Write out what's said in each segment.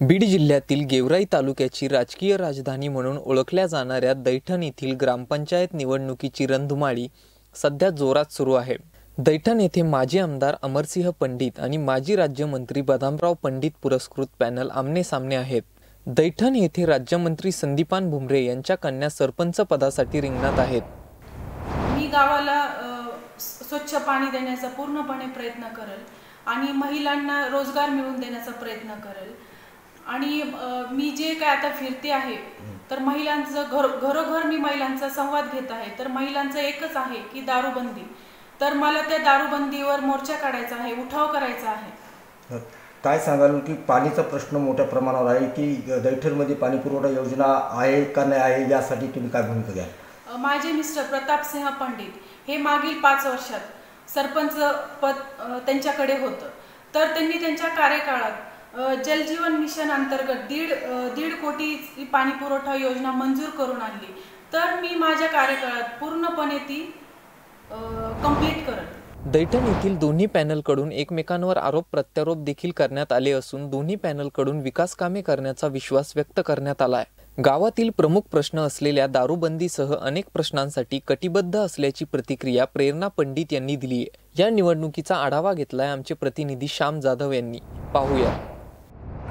बीड जिल्ह्यातील गेवराई तालुक्याची राजकीय राजधानी म्हणून ओळखल्या जाणाऱ्या दैठण येथील ग्रामपंचायत निवडणुकीची रणधुमाळी सध्या जोरात सुरू आहे. दैठण येथे माजी आमदार अमरसिंह पंडित आणि माजी राज्यमंत्री बदामराव पंडित पुरस्कृत पॅनल आमने सामने आहेत. दैठण येथे राज्यमंत्री संदीपान भुमरे यांच्या कन्या सरपंच पदासाठी रिंगणात आहेत. मी गावाला स्वच्छ पाणी देण्याचा पूर्णपणे प्रयत्न करेल आणि महिलांना रोजगार मिळवून देण्याचा प्रयत्न करेल. आणि मी जे काय आता फिरते आहे तर महिलांचं घर घरोघर मी महिलांचा संवाद घेत आहे तर महिलांचं एकच आहे की दारूबंदी. तर मला त्या दारूबंदीवर मोर्चा काढायचा आहे उठाव करायचा आहे. काय सांगाल की पाणीचा प्रश्न मोठ्या प्रमाणावर आहे की दैठणमध्ये पाणी पुरवठा योजना आहे का नाही आहे यासाठी तुम्ही काय भूमिका घ्याल? अ, माझे मिस्टर प्रतापसिंह पंडित हे मागील पाच वर्षात सरपंच पद त्यांच्याकडे होतं. तर त्यांनी त्यांच्या कार्यकाळात जलजीवन मिशन अंतर्गत दीड दीड कोटी पाणी पुरवठा योजना मंजूर करून आणली. तर मी माझ्या कार्यकाळात पूर्णपणे ती कंप्लीट करत. दैठण येथील दोन्ही पॅनलकडून एकमेकांवर आरोप प्रत्यारोप देखील करण्यात आले असून दोन्ही पॅनलकडून विकास कामे करण्याचा विश्वास व्यक्त करण्यात आलाय. गावातील प्रमुख प्रश्न असलेल्या दारूबंदीसह अनेक प्रश्नांसाठी कटिबद्ध असल्याची प्रतिक्रिया प्रेरणा पंडित यांनी दिली आहे या निवडणुकीचा आढावा घेतलाय आमचे प्रतिनिधी श्याम जाधव यांनी. पाहूया.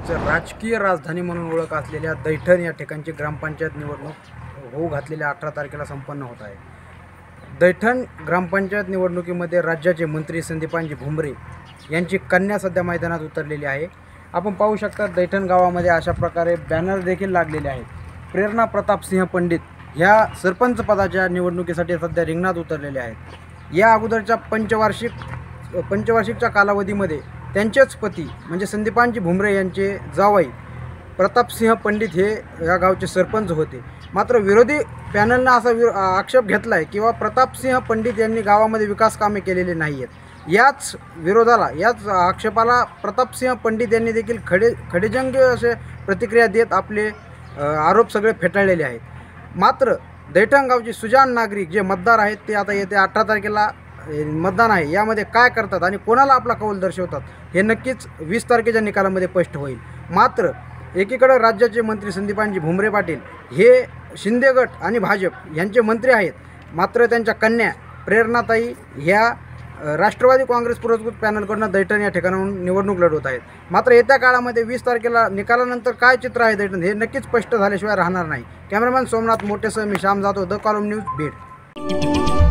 महाराष्ट्राचं राजकीय राजधानी म्हणून ओळख असलेल्या दैठण या ठिकाणची ग्रामपंचायत निवडणूक होऊ घातलेल्या अठरा तारखेला संपन्न होत आहे. दैठण ग्रामपंचायत निवडणुकीमध्ये राज्याचे मंत्री संदीपांजी भुमरे यांची कन्या सध्या मैदानात उतरलेली आहे. आपण पाहू शकता दैठण गावामध्ये अशा प्रकारे बॅनर देखील लागलेले आहेत. प्रेरणा प्रतापसिंह पंडित ह्या सरपंच पदाच्या निवडणुकीसाठी सध्या रिंगणात उतरलेले आहेत. या अगोदरच्या पंचवार्षिक पंचवार्षिकच्या कालावधीमध्ये त्यांचेच पती म्हणजे संदीपानजी भुमरे यांचे जावई प्रतापसिंह पंडित हे या गावचे सरपंच होते. मात्र विरोधी पॅनलनं असा वि आक्षेप घेतला आहे किंवा प्रतापसिंह पंडित यांनी गावामध्ये विकास कामे केलेली नाही आहेत याच विरोधाला याच आक्षेपाला प्रतापसिंह पंडित यांनी देखील खडे खडेजंग असे प्रतिक्रिया देत आपले आरोप सगळे फेटाळलेले आहेत. मात्र दैठण गावचे सुजान नागरिक जे मतदार आहेत ते आता येत्या अठरा तारखेला मतदान आहे. यामध्ये काय करतात आणि कोणाला आपला कौल दर्शवतात हे नक्कीच वीस तारखेच्या निकालामध्ये स्पष्ट होईल. मात्र एकीकडं राज्याचे मंत्री संदीपानजी भुमरे पाटील हे शिंदे गट आणि भाजप यांचे मंत्री आहेत. मात्र त्यांच्या कन्या प्रेरणाताई ह्या राष्ट्रवादी काँग्रेस पुरस्कृत पॅनलकडनं दैठण या ठिकाणाहून निवडणूक लढवत आहेत. मात्र येत्या काळामध्ये वीस तारखेला निकालानंतर काय चित्र आहे दैठण हे नक्कीच स्पष्ट झाल्याशिवाय राहणार नाही. कॅमेरामॅन सोमनाथ मोठेसह मी श्याम जातो द कॉलम न्यूज बीड.